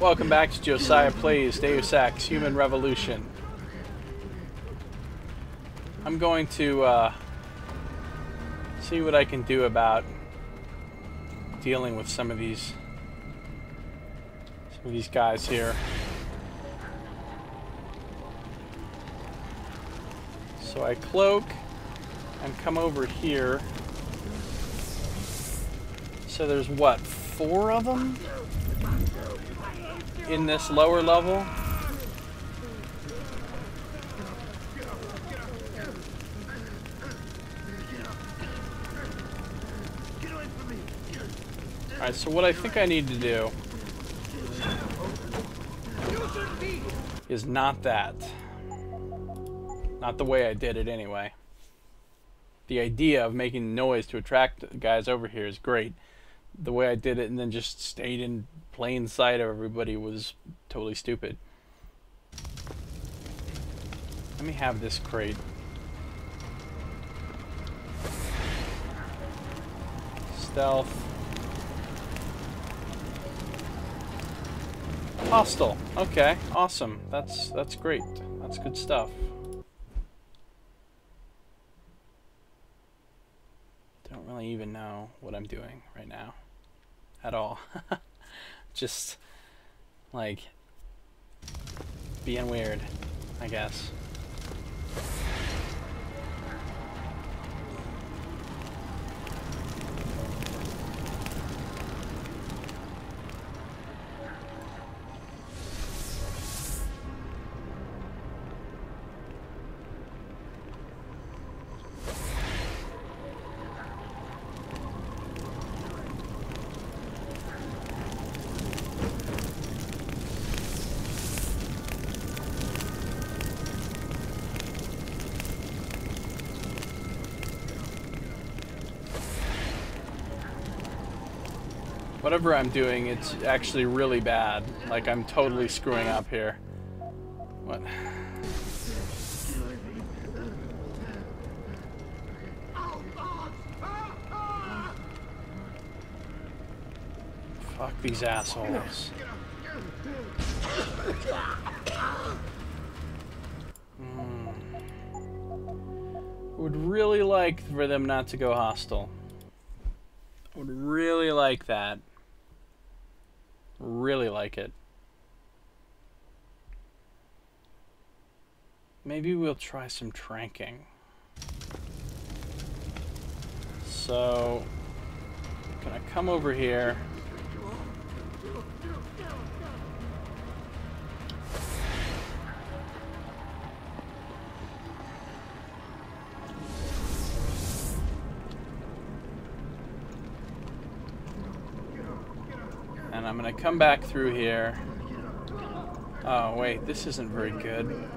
Welcome back to Josiah Plays Deus Ex Human Revolution. I'm going to uh, see what I can do about dealing with some of these some of these guys here. So I cloak and come over here. So there's what, four of them? In this lower level? Alright, so what I think I need to do is not that. Not the way I did it anyway. The idea of making noise to attract guys over here is great. The way I did it and then just stayed in plain sight of everybody was totally stupid. Let me have this crate. Stealth. Hostile. Okay, awesome. That's that's great. That's good stuff. Don't really even know what I'm doing right now. At all. Just like being weird, I guess. Whatever I'm doing, it's actually really bad. Like I'm totally screwing up here. What? Fuck these assholes. Hmm. Would really like for them not to go hostile. Would really like that. Really like it. Maybe we'll try some tranking. So, can I come over here? I'm gonna come back through here. Oh, wait, this isn't very good.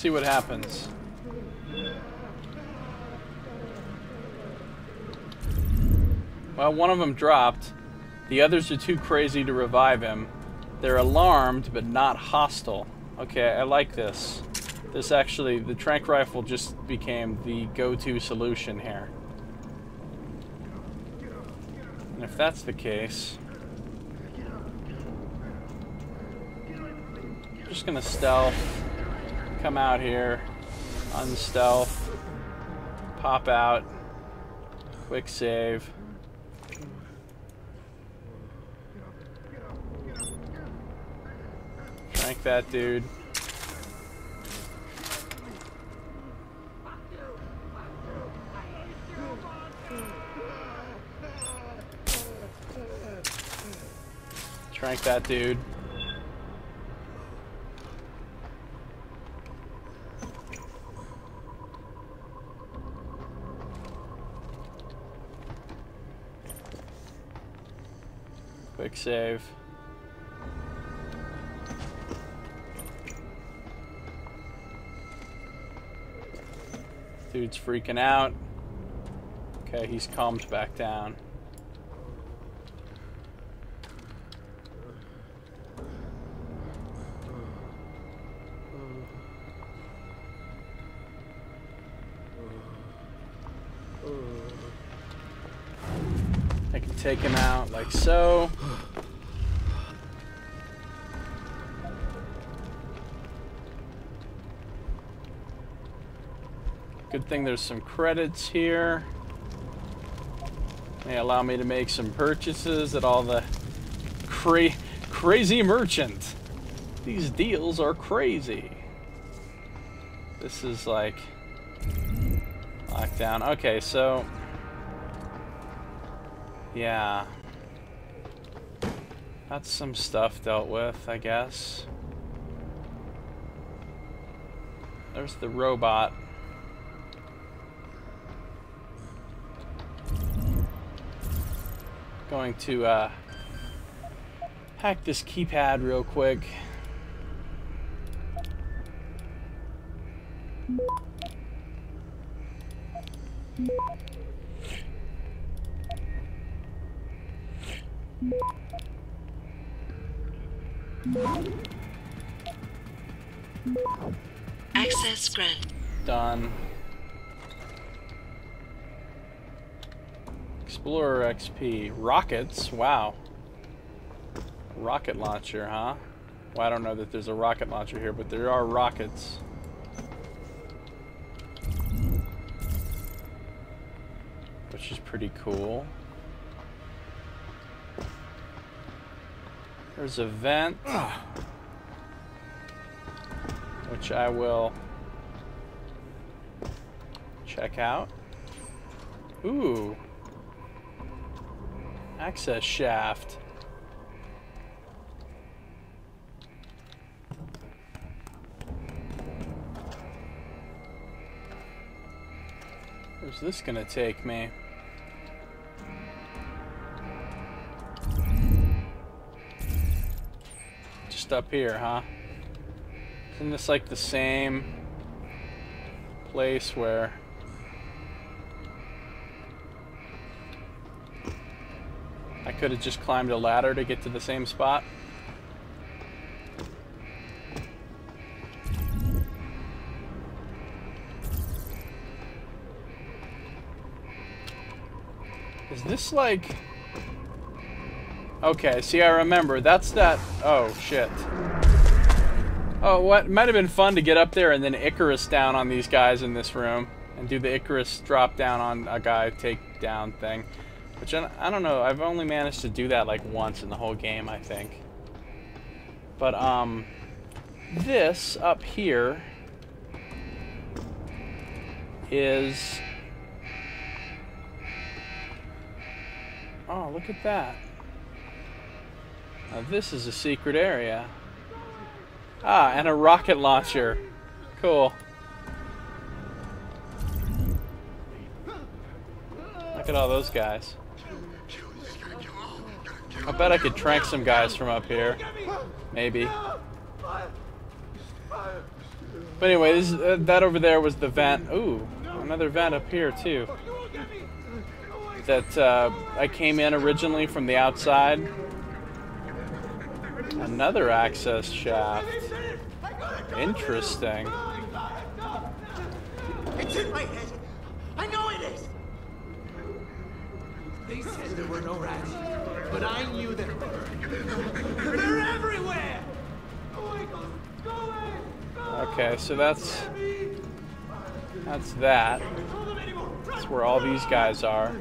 See what happens. Well, one of them dropped. The others are too crazy to revive him. They're alarmed, but not hostile. Okay, I like this. This actually, the trank rifle just became the go-to solution here. And if that's the case, I'm just gonna stealth, come out here, unstealth, pop out, quick save. Trank that dude. Trank that dude. Quick save. Dude's freaking out. Okay, he's calmed back down. I can take him out like so. Good thing there's some credits here. They allow me to make some purchases at all the cra crazy merchant. These deals are crazy. This is like lockdown. Okay, so yeah. That's some stuff dealt with, I guess. There's the robot. Going to uh, hack this keypad real quick. Access granted. Done. Explorer XP. Rockets. Wow. Rocket launcher, huh? Well, I don't know that there's a rocket launcher here, but there are rockets. Which is pretty cool. There's a vent. Which I will check out. Ooh. Access shaft. Where's this gonna take me? Just up here, huh? Isn't this like the same place where could have just climbed a ladder to get to the same spot? Is this like... Okay, see, I remember. That's that... Oh, shit. Oh, what? Might have been fun to get up there and then Icarus down on these guys in this room. And do the Icarus drop down on a guy take down thing. Which, I, don't know, I've only managed to do that like once in the whole game, I think. But, um... This, up here... Is... Oh, look at that. Now this is a secret area. Ah, and a rocket launcher. Cool. Look at all those guys. I bet I could trank some guys from up here. Maybe. But anyway, this, uh, that over there was the vent. Ooh, another vent up here too. That uh, I came in originally from the outside. Another access shaft. Interesting. It's in my head. I know it is. They said there were no rats, but I knew there were. They're everywhere! Oh go. Okay, so that's that's that. That's where all these guys are.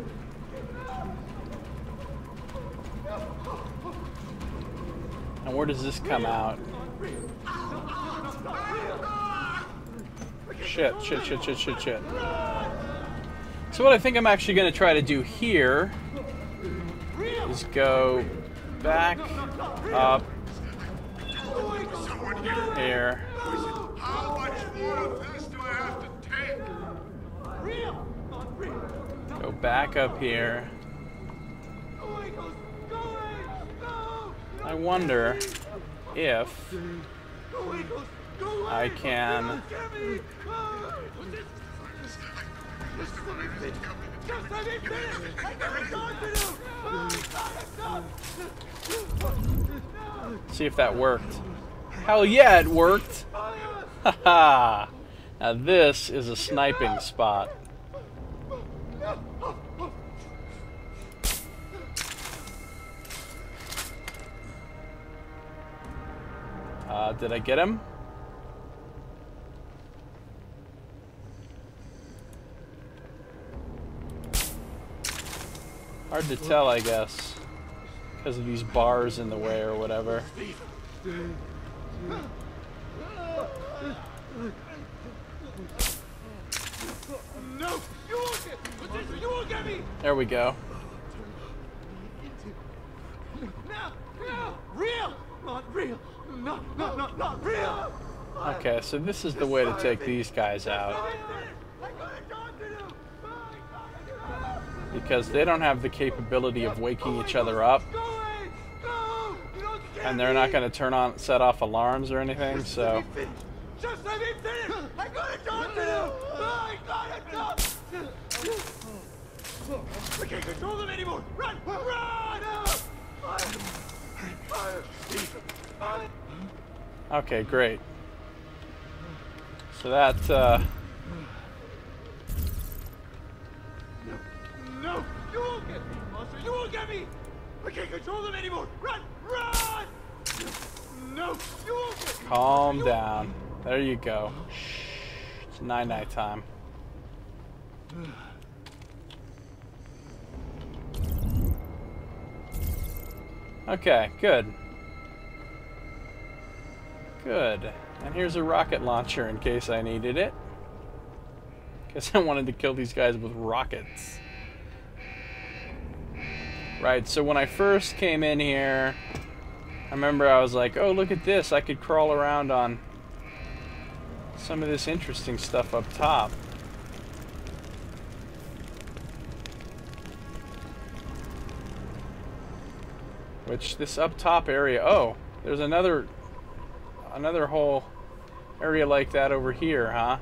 And where does this come out? Shit, shit, shit, shit, shit, shit. So what I think I'm actually going to try to do here is go back up here. Go back up here. I wonder if. I can See if that worked. Hell yeah, it worked! Haha! now this is a sniping spot. Uh, did I get him? Hard to tell, I guess. Because of these bars in the way or whatever. No, you won't get. You won't get me. There we go. Real, not real. No, no, no, not real. Okay, so this is the way to take these guys out. I gotta talk to you. I gotta Because they don't have the capability of waking each other up. Go away. Go. You don't get And they're not going to turn on, set off alarms or anything, so. Just let me finish! I gotta talk to you! I gotta talk! I can't control them anymore! Run! Run! Okay, great. So that, uh. You won't get me! Monster, you won't get me! I can't control them anymore! Run! Run! No! You won't get me! Calm down. There you go. Shh. It's night night time. Okay, good. Good. And here's a rocket launcher in case I needed it. Because I wanted to kill these guys with rockets. Right, so when I first came in here, I remember I was like, oh, look at this. I could crawl around on some of this interesting stuff up top. Which this up top area, oh, there's another another whole area like that over here, huh?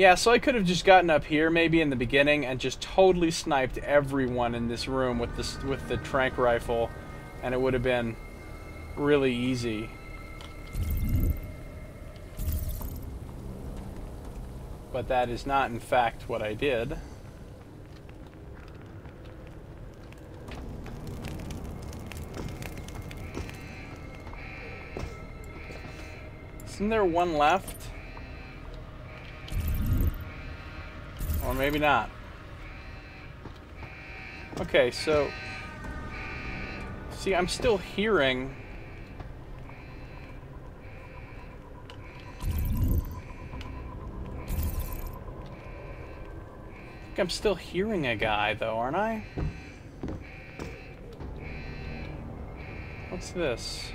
Yeah, so I could have just gotten up here maybe in the beginning and just totally sniped everyone in this room with this with the trank rifle and it would have been really easy. But that is not in fact what I did. Isn't there one left? Maybe not. Okay, so... See, I'm still hearing... I think I'm still hearing a guy, though, aren't I? What's this?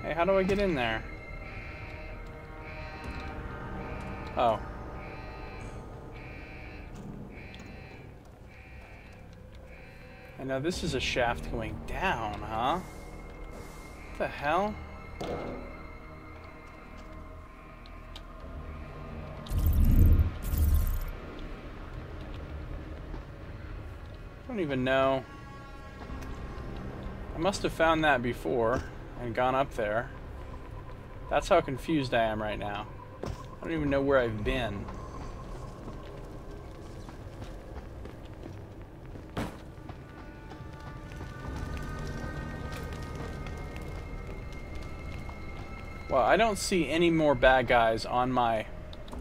Hey, how do I get in there? Oh. And now this is a shaft going down, huh? What the hell? I don't even know. I must have found that before and gone up there. That's how confused I am right now. I don't even know where I've been. Well, I don't see any more bad guys on my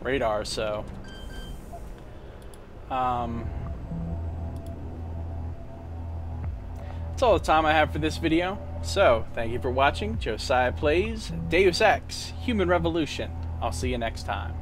radar, so... Um... That's all the time I have for this video. So, thank you for watching Josiah Plays Deus Ex Human Revolution. I'll see you next time.